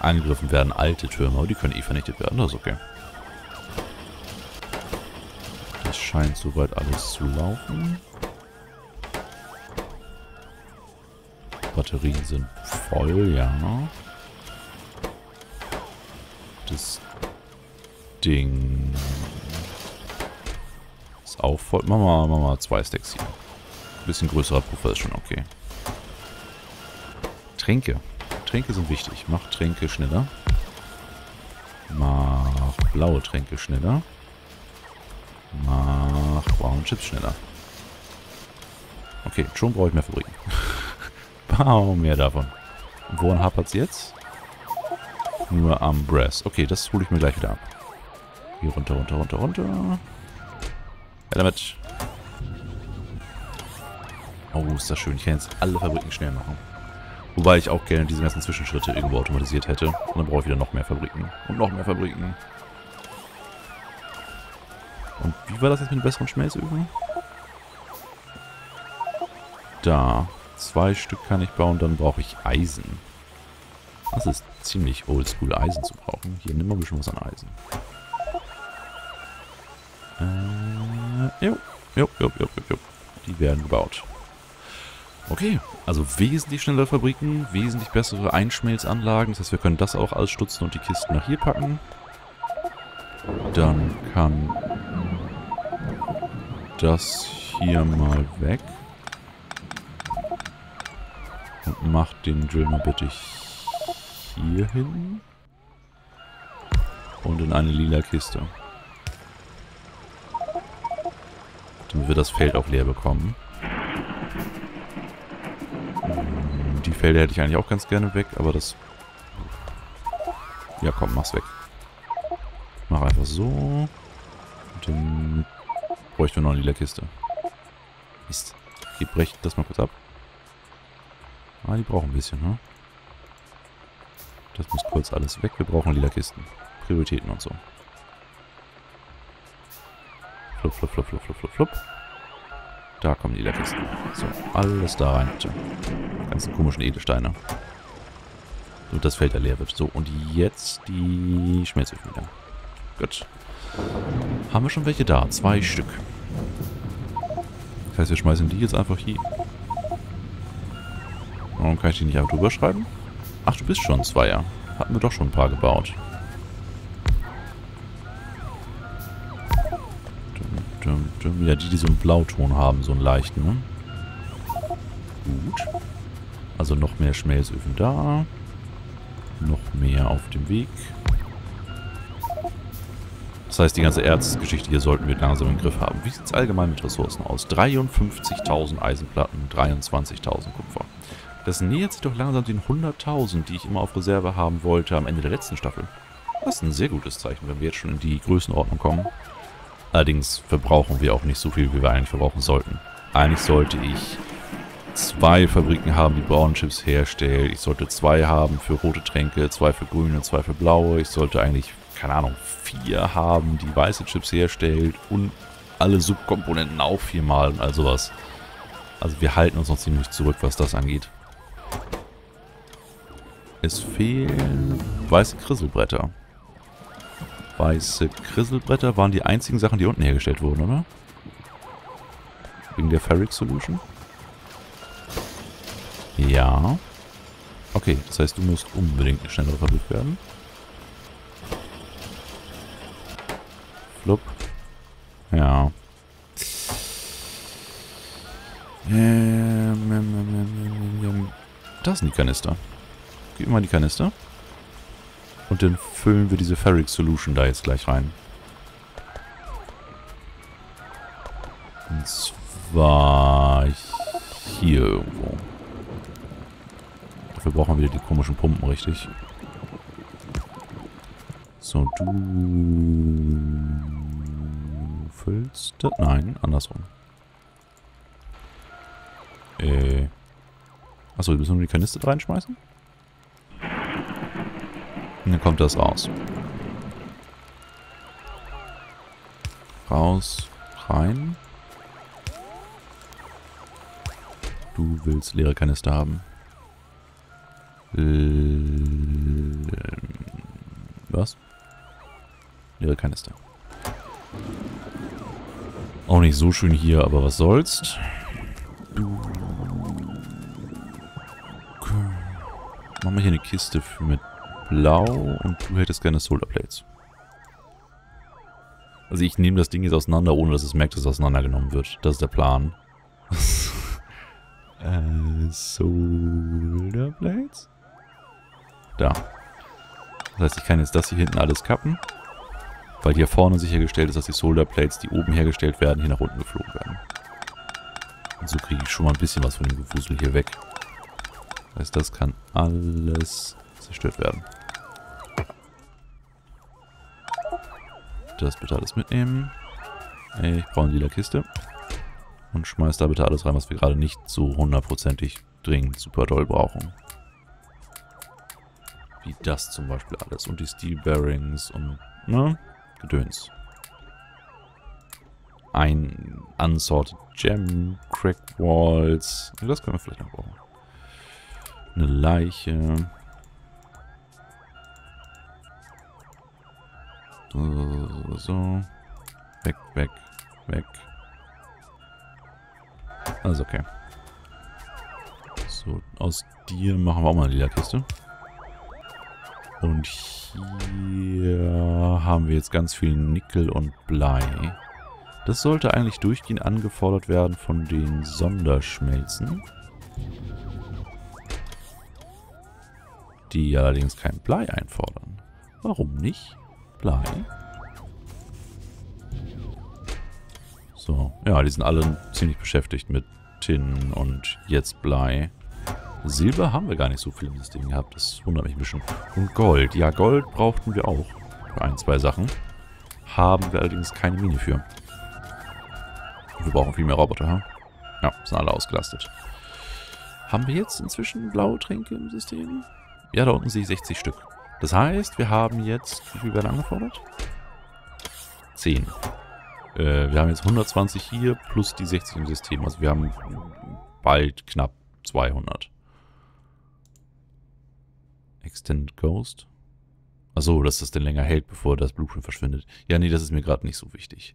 Angegriffen werden alte Türme, aber die können eh vernichtet werden. Das ist okay. Das scheint soweit alles zu laufen. Batterien sind voll, ja. Das Ding ist auch voll. Machen wir, machen wir zwei Stacks hier. Ein bisschen größerer Puffer ist schon okay. Tränke. Tränke sind wichtig. Mach Tränke schneller. Mach blaue Tränke schneller. Mach braune Chips schneller. Okay, schon brauche ich mehr Fabriken. Baum mehr davon. woran hapert es jetzt? Nur am Brass. Okay, das hole ich mir gleich wieder ab. Hier runter, runter, runter, runter. Ja, damit. Oh, ist das schön. Ich kann jetzt alle Fabriken schnell machen. Wobei ich auch gerne diese ganzen Zwischenschritte irgendwo automatisiert hätte. Und dann brauche ich wieder noch mehr Fabriken. Und noch mehr Fabriken. Und wie war das jetzt mit besseren Schmelzöfen? Da. Zwei Stück kann ich bauen, dann brauche ich Eisen. Das ist ziemlich oldschool, Eisen zu brauchen. Hier, nimm mal ein bisschen was an Eisen. Äh, jo, jo, jo, jo, jo. Die werden gebaut. Okay, also wesentlich schnellere Fabriken, wesentlich bessere Einschmelzanlagen. Das heißt, wir können das auch alles stutzen und die Kisten nach hier packen. Dann kann das hier mal weg. Und macht den Drill mal bitte hier hin. Und in eine lila Kiste. Damit wir das Feld auch leer bekommen. Die Felder hätte ich eigentlich auch ganz gerne weg, aber das... Ja komm, mach's weg. Mach einfach so. Und dann bräuchten wir noch eine lila Kiste. Mist. Okay, brecht das mal kurz ab. Ah, die brauchen ein bisschen, ne? Das muss kurz alles weg. Wir brauchen lila Kisten. Prioritäten und so. Flup, flup, flup, flup, flup, flup, flup. Da kommen die Kisten. So, alles da rein, bitte. Ganzen komischen Edelsteine. Und das Feld da leer wird. So, und jetzt die Schmelzöfen wieder. Gut. Haben wir schon welche da? Zwei Stück. Das heißt, wir schmeißen die jetzt einfach hier. Warum kann ich die nicht einfach drüber schreiben? Ach, du bist schon Zweier. Hatten wir doch schon ein paar gebaut. Ja, die, die so einen Blauton haben, so einen leichten, ne? Gut. Also noch mehr Schmelzöfen da. Noch mehr auf dem Weg. Das heißt, die ganze Erzgeschichte hier sollten wir langsam im Griff haben. Wie sieht es allgemein mit Ressourcen aus? 53.000 Eisenplatten, 23.000 Kupfer. Das nähert sich doch langsam den 100.000, die ich immer auf Reserve haben wollte am Ende der letzten Staffel. Das ist ein sehr gutes Zeichen, wenn wir jetzt schon in die Größenordnung kommen. Allerdings verbrauchen wir auch nicht so viel, wie wir eigentlich verbrauchen sollten. Eigentlich sollte ich zwei Fabriken haben, die Braunchips herstellen. Ich sollte zwei haben für rote Tränke, zwei für grüne, zwei für blaue. Ich sollte eigentlich, keine Ahnung, vier haben, die weiße Chips herstellt und alle Subkomponenten auch viermal und all sowas. Also wir halten uns noch ziemlich zurück, was das angeht. Es fehlen weiße Krisselbretter. Weiße Krisselbretter waren die einzigen Sachen, die unten hergestellt wurden, oder? Wegen der Ferric Solution? Ja. Okay, das heißt, du musst unbedingt eine schnellere Fabrik werden. Flup. Ja. Ähm, ähm, ähm, das sind die Kanister. Gib mir mal die Kanister. Und dann füllen wir diese Ferric Solution da jetzt gleich rein. Und zwar hier irgendwo. Dafür brauchen wir wieder die komischen Pumpen, richtig? So, du füllst? Nein, andersrum. Äh. Achso, müssen wir die Kanister reinschmeißen? Und dann kommt das raus. Raus, rein. Du willst leere Kanister haben. Äh, was? Leere Kanister. Auch nicht so schön hier, aber was soll's. Du. Machen wir hier eine Kiste für mit Blau und du hättest gerne Solarplates. Also ich nehme das Ding jetzt auseinander, ohne dass es merkt, dass es auseinandergenommen wird. Das ist der Plan. äh, Solarplates? Da. Das heißt, ich kann jetzt das hier hinten alles kappen. Weil hier vorne sichergestellt ist, dass die Solarplates, die oben hergestellt werden, hier nach unten geflogen werden. Und so kriege ich schon mal ein bisschen was von dem Gewusel hier weg. Das heißt, das kann alles zerstört werden. Das bitte alles mitnehmen. Ich brauche eine lila Kiste. Und schmeiß da bitte alles rein, was wir gerade nicht so hundertprozentig dringend super doll brauchen. Wie das zum Beispiel alles. Und die Steel Bearings und, ne? Gedöns. Ein Unsorted Gem, Cracked Walls. Das können wir vielleicht noch brauchen. Eine Leiche. So, so. Weg, weg, weg. Alles okay. So, aus dir machen wir auch mal eine lila Kiste. Und hier haben wir jetzt ganz viel Nickel und Blei. Das sollte eigentlich durchgehend angefordert werden von den Sonderschmelzen. Die allerdings kein Blei einfordern. Warum nicht? Blei. So, ja, die sind alle ziemlich beschäftigt mit Tin und jetzt Blei. Silber haben wir gar nicht so viel im System gehabt. Das wundert mich ein bisschen. Und Gold. Ja, Gold brauchten wir auch. Für ein, zwei Sachen. Haben wir allerdings keine Mine für. Wir brauchen viel mehr Roboter, ha? Ja, sind alle ausgelastet. Haben wir jetzt inzwischen blaue Tränke im System? Ja, da unten sehe ich 60 Stück. Das heißt, wir haben jetzt... Wie viel werden angefordert? 10. Äh, wir haben jetzt 120 hier plus die 60 im System. Also wir haben bald knapp 200. Extended Ghost. Achso, dass das denn länger hält, bevor das Blueprint verschwindet. Ja, nee, das ist mir gerade nicht so wichtig.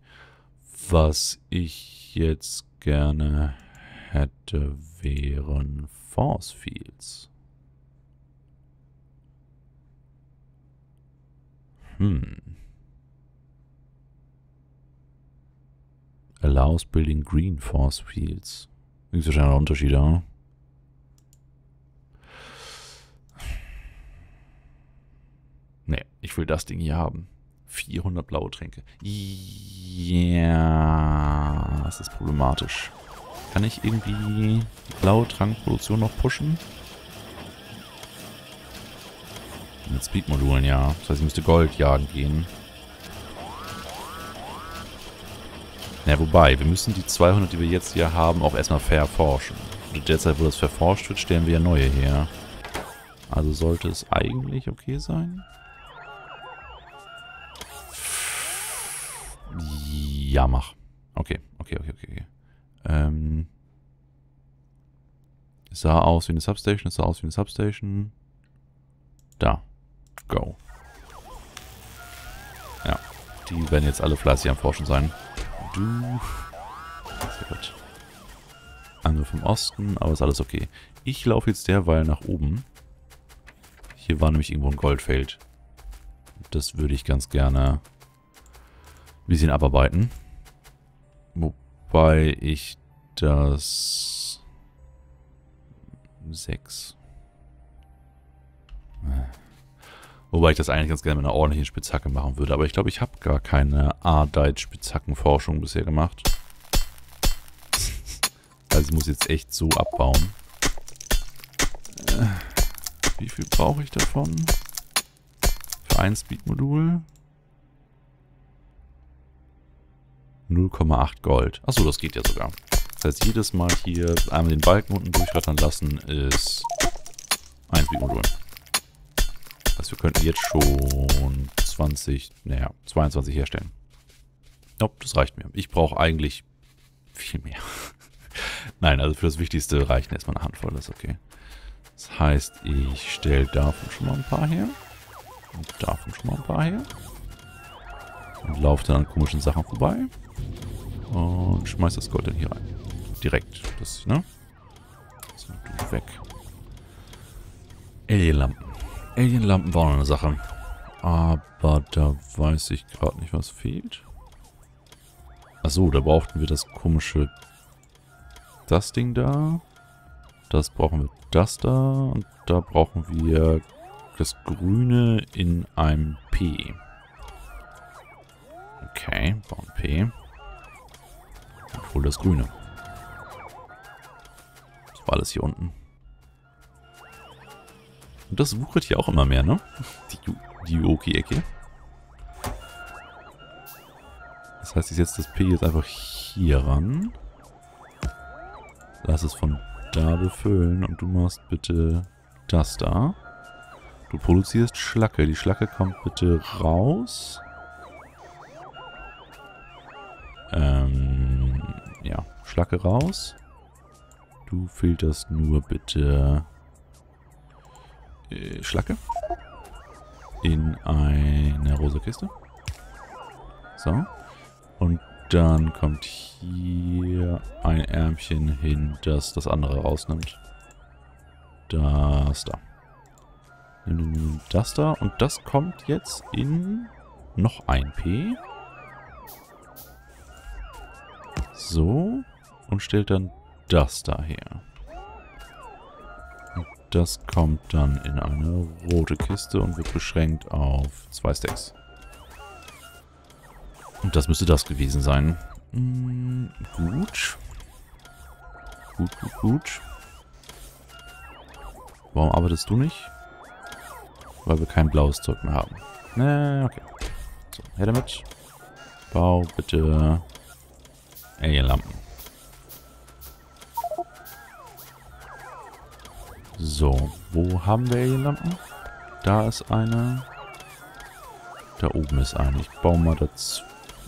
Was ich jetzt gerne hätte, wären Force Fields. Hm. Allows building green force fields. Gibt es wahrscheinlich Unterschiede, hm? Nee, ich will das Ding hier haben. 400 blaue Tränke. Ja, das ist problematisch. Kann ich irgendwie blaue Trankproduktion noch pushen? Mit Speed-Modulen, ja. Das heißt, ich müsste Gold jagen gehen. Ja, wobei, wir müssen die 200, die wir jetzt hier haben, auch erstmal verforschen. Und derzeit, wo das verforscht wird, stellen wir ja neue her. Also sollte es eigentlich okay sein. Ja, mach. Okay, okay, okay. okay. Ähm, es sah aus wie eine Substation, es sah aus wie eine Substation. Da. Go. Ja, die werden jetzt alle fleißig am Forschen sein. Du. Sehr gut. Angriff im Osten, aber ist alles okay. Ich laufe jetzt derweil nach oben. Hier war nämlich irgendwo ein Goldfeld. Das würde ich ganz gerne ein bisschen abarbeiten. Wobei ich das... 6. Wobei ich das eigentlich ganz gerne mit einer ordentlichen Spitzhacke machen würde. Aber ich glaube, ich habe gar keine A-Deit-Spitzhackenforschung bisher gemacht. also ich muss jetzt echt so abbauen. Äh, wie viel brauche ich davon? Für ein Speed-Modul? 0,8 Gold. Achso, das geht ja sogar. Das heißt, jedes Mal hier einmal den Balken unten durchrattern lassen ist ein Speedmodul. Heißt, wir könnten jetzt schon 20, naja, 22 herstellen. Nope, das reicht mir. Ich brauche eigentlich viel mehr. Nein, also für das Wichtigste reichen erstmal eine Handvoll, das ist okay. Das heißt, ich stelle davon schon mal ein paar her. Und davon schon mal ein paar her. Und laufe dann an komischen Sachen vorbei. Und schmeiß das Gold dann hier rein. Direkt. Das, ne? So, du weg. Alien-Lampen. Alien-Lampen war eine Sache. Aber da weiß ich gerade nicht, was fehlt. Achso, da brauchten wir das komische... Das Ding da. Das brauchen wir das da. Und da brauchen wir das Grüne in einem P. Okay, bauen P. Und hol das Grüne. Das war alles hier unten. Und das wuchert hier auch immer mehr, ne? Die, die Yuoki-Ecke. Das heißt, ich setze das P jetzt einfach hier ran. Lass es von da befüllen und du machst bitte das da. Du produzierst Schlacke. Die Schlacke kommt bitte raus. Ähm, ja, Schlacke raus. Du filterst nur bitte äh, Schlacke in eine rosa Kiste. So. Und dann kommt hier ein Ärmchen hin, das das andere rausnimmt. Das da. Das da. Und das kommt jetzt in noch ein P. So. Und stellt dann das da her. Das kommt dann in eine rote Kiste und wird beschränkt auf zwei Stacks. Und das müsste das gewesen sein. Hm, gut. Gut, gut, gut. Warum arbeitest du nicht? Weil wir kein blaues Zeug mehr haben. Ne, okay. So, her damit. Bau bitte Alien-Lampen. So, wo haben wir Alien-Lampen? Da ist eine. Da oben ist eine. Ich baue mal dazu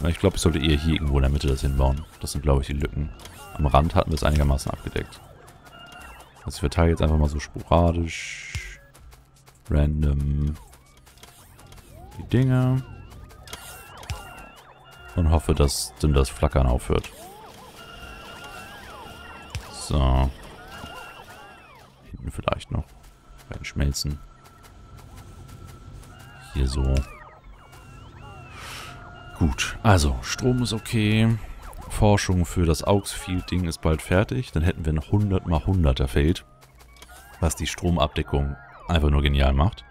ich glaube, ich sollte eher hier irgendwo in der Mitte das hinbauen. Das sind, glaube ich, die Lücken. Am Rand hatten wir es einigermaßen abgedeckt. Also ich verteile jetzt einfach mal so sporadisch, random die Dinge. Und hoffe, dass denn das Flackern aufhört. So. Schmelzen. Hier so. Gut, also Strom ist okay. Forschung für das Augsfield-Ding ist bald fertig. Dann hätten wir ein 100 x 100er Feld, was die Stromabdeckung einfach nur genial macht.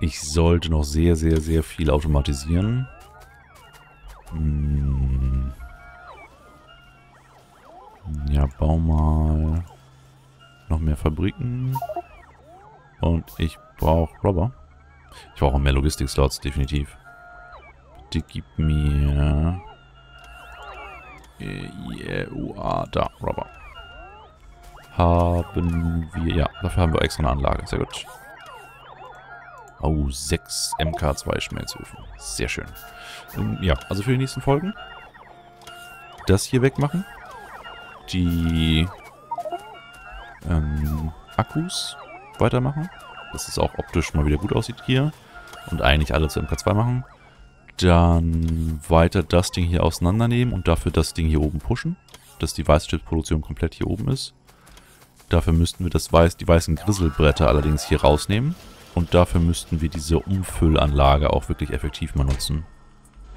Ich sollte noch sehr, sehr, sehr viel automatisieren. Hm. Ja, bau mal noch mehr Fabriken. Und ich brauche Robber. Ich brauche mehr Logistik-Slots, definitiv. Bitte gib mir... Äh, yeah, UA, da, Rubber. Haben wir... Ja, dafür haben wir extra eine Anlage. Sehr gut. Oh, 6 MK2 Schmelzofen. Sehr schön. Ja, also für die nächsten Folgen das hier wegmachen. Die ähm, Akkus weitermachen. Dass es auch optisch mal wieder gut aussieht hier. Und eigentlich alle zu MK2 machen. Dann weiter das Ding hier auseinandernehmen und dafür das Ding hier oben pushen, dass die Weißstiftproduktion komplett hier oben ist. Dafür müssten wir das Weiß, die weißen Grisselbretter allerdings hier rausnehmen. Und dafür müssten wir diese Umfüllanlage auch wirklich effektiv mal nutzen.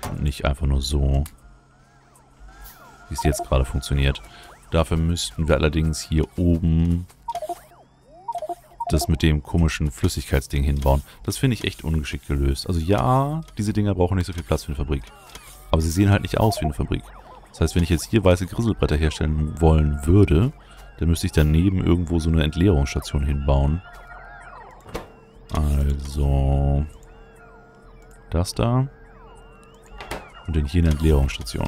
Und nicht einfach nur so, wie es jetzt gerade funktioniert. Dafür müssten wir allerdings hier oben das mit dem komischen Flüssigkeitsding hinbauen. Das finde ich echt ungeschickt gelöst. Also ja, diese Dinger brauchen nicht so viel Platz für eine Fabrik. Aber sie sehen halt nicht aus wie eine Fabrik. Das heißt, wenn ich jetzt hier weiße Grisselbretter herstellen wollen würde, dann müsste ich daneben irgendwo so eine Entleerungsstation hinbauen. Also... Das da. Und dann hier eine Entleerungsstation.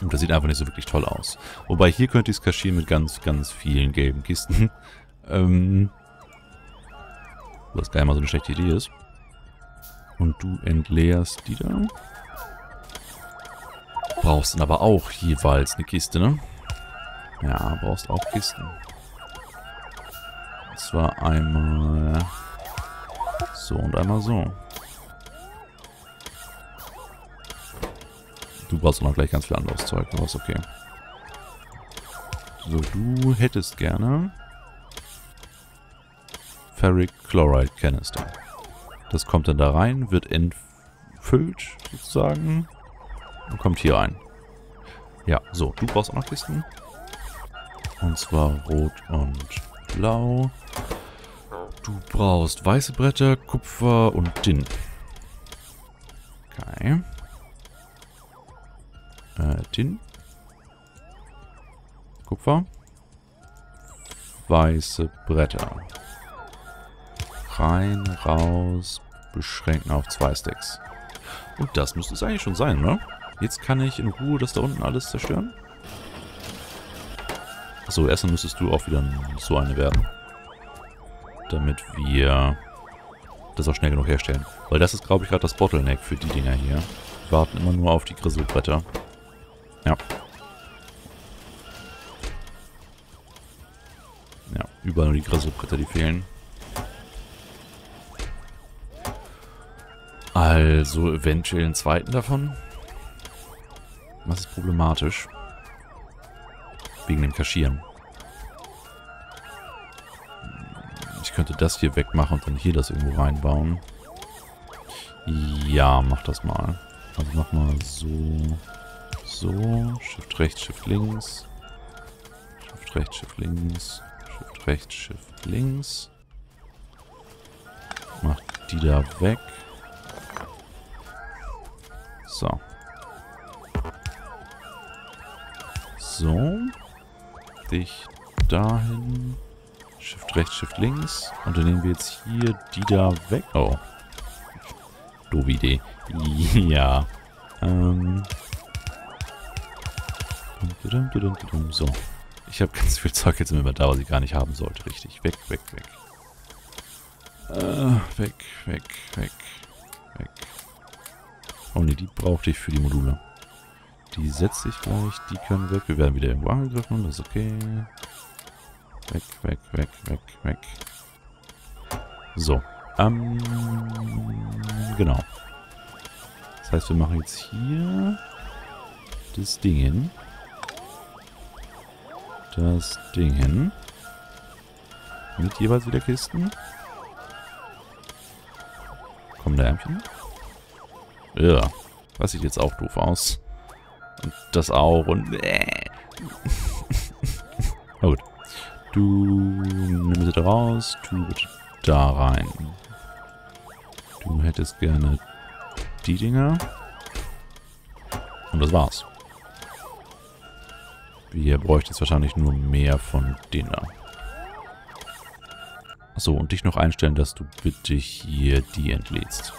Und das sieht einfach nicht so wirklich toll aus. Wobei hier könnte ich es kaschieren mit ganz, ganz vielen gelben Kisten. Ähm, was gar nicht mal so eine schlechte Idee ist. Und du entleerst die da. Brauchst dann aber auch jeweils eine Kiste, ne? Ja, brauchst auch Kisten. Und zwar einmal So und einmal so. Du brauchst noch gleich ganz viel anderes Zeug, aber ist okay. So, du hättest gerne Ferric Chloride Canister. Das kommt dann da rein, wird entfüllt sozusagen und kommt hier rein. Ja, so, du brauchst auch noch Kisten. Und zwar rot und blau. Du brauchst weiße Bretter, Kupfer und Tin. Okay. Äh, Tin. Kupfer. Weiße Bretter. Rein, raus, beschränken auf zwei Stacks. Und das müsste es eigentlich schon sein, ne? Jetzt kann ich in Ruhe das da unten alles zerstören. Achso, erstmal müsstest du auch wieder so eine werden. Damit wir das auch schnell genug herstellen. Weil das ist, glaube ich, gerade das Bottleneck für die Dinger hier. Wir warten immer nur auf die Grisselbretter. Ja. Ja, überall nur die Grisselbretter, die fehlen. Also eventuell einen zweiten davon. Was ist problematisch? Wegen dem Kaschieren. Ich könnte das hier wegmachen und dann hier das irgendwo reinbauen. Ja, mach das mal. Also mach mal so. So. Shift rechts, Shift links. Shift rechts, Shift links. Shift rechts, Shift links. Mach die da weg. So. So. Dich dahin. Shift rechts, Shift links. Und dann nehmen wir jetzt hier die da weg. Oh. Doofe Idee. Ja. Ähm. So. Ich habe ganz viel Zeug jetzt immer da, was ich gar nicht haben sollte. Richtig. Weg, weg, weg. Äh, weg, weg, weg. Oh ne, die brauchte ich für die Module. Die setze ich gleich. Die können weg. Wir werden wieder irgendwo angegriffen. Das ist okay. Weg, weg, weg, weg, weg. So. Ähm, genau. Das heißt, wir machen jetzt hier das Ding hin. Das Ding hin. Mit jeweils wieder Kisten. Kommen da Ärmchen? Ja. Das sieht jetzt auch doof aus. Und das auch und... Äh. Na gut. Du nimmst bitte raus. Tu bitte da rein. Du hättest gerne die Dinger. Und das war's. Wir bräuchten jetzt wahrscheinlich nur mehr von denen da. Achso, und dich noch einstellen, dass du bitte hier die entlädst.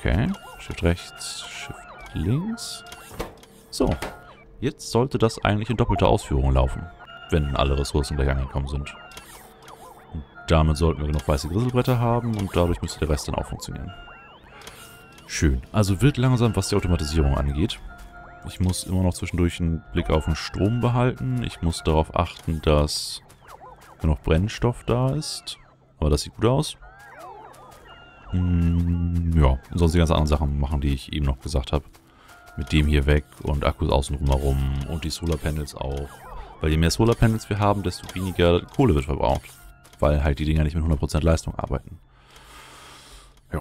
Okay. Shift rechts, Shift links. So. Jetzt sollte das eigentlich in doppelter Ausführung laufen. Wenn alle Ressourcen gleich angekommen sind. Und damit sollten wir genug weiße Grisselbretter haben und dadurch müsste der Rest dann auch funktionieren. Schön. Also wird langsam, was die Automatisierung angeht. Ich muss immer noch zwischendurch einen Blick auf den Strom behalten. Ich muss darauf achten, dass genug Brennstoff da ist. Aber das sieht gut aus. Mm, ja, und sonst die ganzen anderen Sachen machen, die ich eben noch gesagt habe. Mit dem hier weg und Akkus außenrum herum und die Solar Panels auch. Weil je mehr Solar Panels wir haben, desto weniger Kohle wird verbraucht. Weil halt die Dinger nicht mit 100% Leistung arbeiten. Ja.